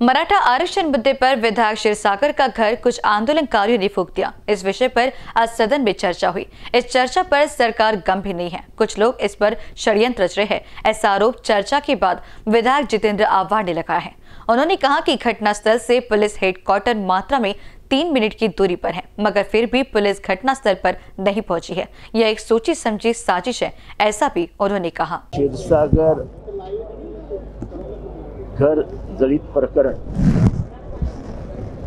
मराठा आरक्षण मुद्दे पर विधायक क्षीरसागर का घर कुछ आंदोलनकारियों ने फूक दिया। इस विषय पर आज सदन में चर्चा हुई। इस चर्चा पर सरकार गंभीर नहीं है। कुछ लोग इस पर षड्यंत्र रच रहे हैं। ऐसा आरोप चर्चा के बाद विधायक जितेंद्र आव्हाड ने लगाया है। उन्होंने कहा कि घटनास्थल से पुलिस हेडक्वार्टर मात्रा में तीन मिनट की दूरी पर है, मगर फिर भी पुलिस घटनास्थल पर नहीं पहुँची है। यह एक सोची समझी साजिश है, ऐसा भी उन्होंने कहा। क्षीरसागर घर जळीत प्रकरण.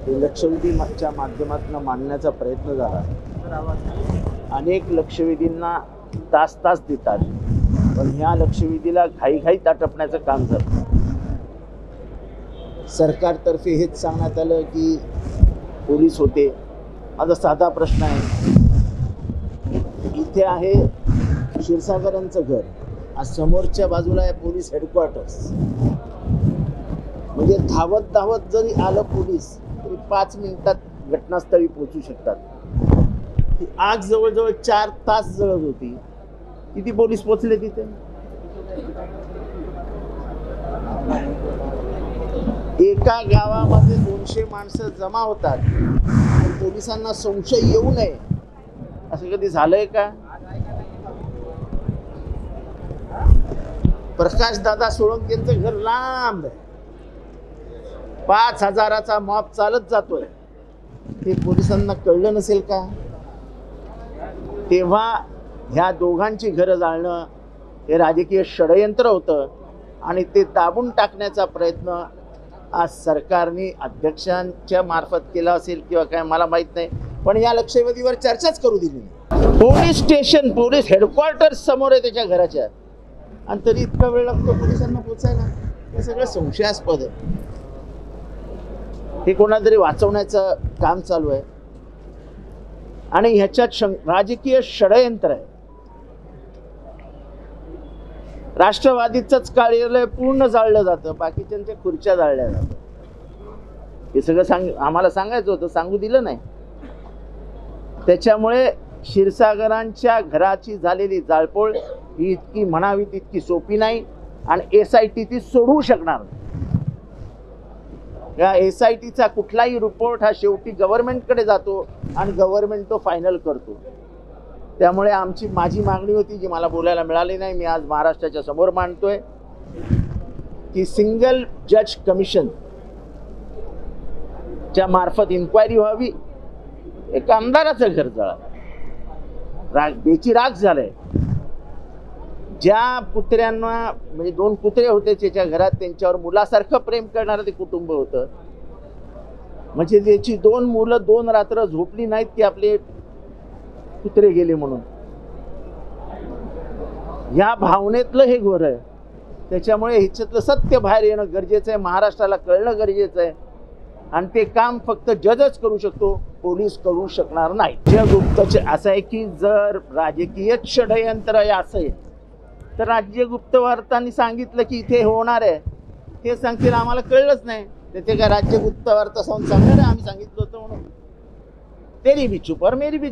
हे लक्षवेधीच्या माध्यमातून मांडण्याचा प्रयत्न झाला. अनेक लक्षवेधींना तास तास देतात. पण ह्या लक्षवेधीला घाईघाईत आटपण्याचं काम झालं. सरकारतर्फे हेच सांगण्यात आलं की पोलीस होते. माझा साधा प्रश्न आहे. इथे आहे क्षीरसागरांचं घर. आज समोरच्या बाजूला आहे पोलीस हेडक्वार्टर्स म्हणजे धावत धावत जरी आलं पोलीस तरी पाच मिनिटात घटनास्थळी पोहोचू शकतात. ही आग जवळजवळ चार तास जळत होती. किती पोलीस पोचले तिथे? एका गावामध्ये दोनशे माणसं जमा होतात. पोलिसांना संशय येऊ नये. असं कधी झालंय का? प्रकाश दादा सोळंकेंचं घर लांब आहे. पाच हजाराचा मॉप चालत जातोय. हे पोलिसांना कळलं नसेल का? तेव्हा ह्या दोघांची घरं जाळणं हे राजकीय षडयंत्र होतं आणि ते दाबून टाकण्याचा प्रयत्न आज सरकारने अध्यक्षांच्या मार्फत केला असेल किंवा काय मला माहीत नाही पण या लक्षवेधीवर चर्चाच करू दिली नाही. पोलीस स्टेशन पोलीस हेडक्वार्टर्स समोर आहे त्याच्या घराच्या. आणि तरी इतका वेळ लागतो पोलिसांना पोचायला हे सगळं संशयास्पद आहे. हे कोणातरी वाचवण्याचं काम चालू आहे. आणि ह्याच्यात शं राजकीय षडयंत्र आहे. राष्ट्रवादीचंच कार्यालय पूर्ण जाळलं जातं बाकीच्यांच्या खुर्च्या जाळल्या जातात. हे सगळं सांग आम्हाला सांगायचं होतं सांगू दिलं नाही. त्याच्यामुळे क्षीरसागरांच्या घराची झालेली जाळपोळ ही इतकी म्हणावी तितकी सोपी नाही आणि एस आय टी ती सोडवू शकणार नाही. या एस आय टीचा कुठलाही रिपोर्ट हा शेवटी गव्हर्नमेंटकडे जातो आणि गव्हर्नमेंट तो फायनल करतो. त्यामुळे आमची माझी मागणी होती जी मला बोलायला मिळाली नाही मी आज महाराष्ट्राच्या समोर मांडतोय की सिंगल जज कमिशन च्या मार्फत इन्क्वायरी व्हावी एक आमदाराचं घर जळा राग बेची राग झालाय. ज्या कुत्र्यांना म्हणजे दोन कुत्रे होते त्याच्या घरात त्यांच्यावर मुलासारखं प्रेम करणारं ते कुटुंब होतं. म्हणजे त्याची दोन मुलं दोन रात्र झोपली नाहीत की आपले कुत्रे गेले म्हणून. या भावनेतलं हे घोर आहे. त्याच्यामुळे ह्याच्यातलं सत्य बाहेर येणं गरजेचं आहे. महाराष्ट्राला कळणं गरजेचं आहे. आणि ते काम फक्त जजच करू शकतो पोलीस करू शकणार नाही जे गुप्तचे असं आहे की जर राजकीय षडयंत्र आहे असं आहे. तर राज्य गुप्त वार्तांनी सांगितलं की इथे होणार आहे. हे सांगतील आम्हाला कळलंच नाही. त्याचे ते काय राज्य गुप्त वार्ता सांगून सांगणार आहे? आम्ही सांगितलं होतं म्हणून. तेरी बी पर और मेरी बी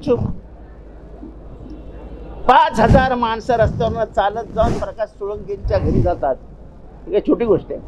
पाच हजार माणसं रस्त्यावर चालत जाऊन प्रकाश सोळंकेंच्या घरी जातात. ही काही छोटी गोष्ट आहे.